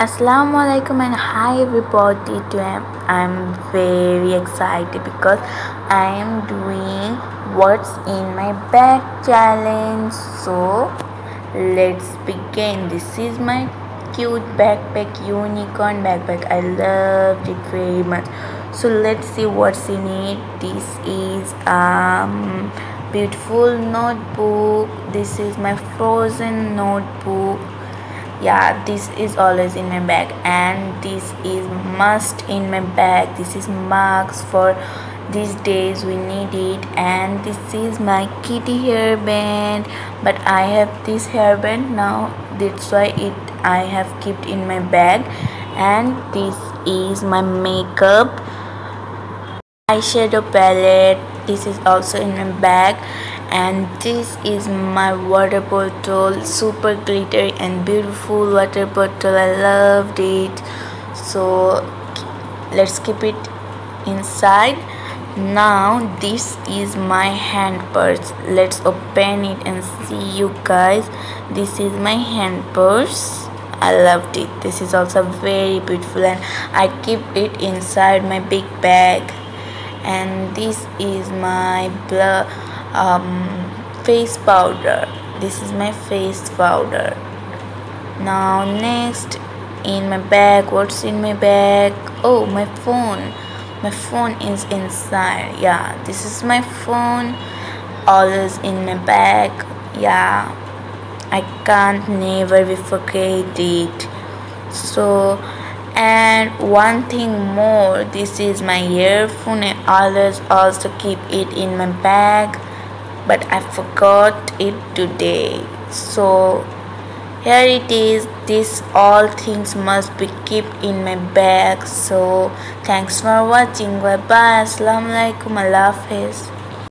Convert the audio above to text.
Assalamualaikum and hi everybody. Today I'm very excited because I am doing what's in my bag challenge. So let's begin. This is my cute backpack unicorn backpack. I loved it very much. So let's see what's in it. This is um beautiful notebook. This is my frozen notebook yeah this is always in my bag and this is must in my bag. This is marks for these days we need it. And this is my kitty hairband but i have this hairband now. That's why it i have kept in my bag. And this is my makeup. Eyeshadow palette. This is also in my bag and this is my water bottle super glittery and beautiful water bottle. I loved it. So let's keep it inside. Now this is my hand purse. Let's open it and see you guys. This is my hand purse. I loved it. This is also very beautiful and I keep it inside my big bag. And this is my blood um, face powder. This is my face powder. Now next in my bag. What's in my bag? Oh my phone. My phone is inside. Yeah this is my phone. Always in my bag. Yeah I can't never forget it. So and one thing more. This is my earphone. And always also keep it in my bag but I forgot it today. So here it is. This all things must be kept in my bag. So thanks for watching. Bye bye assalamualaikum. Allah hafiz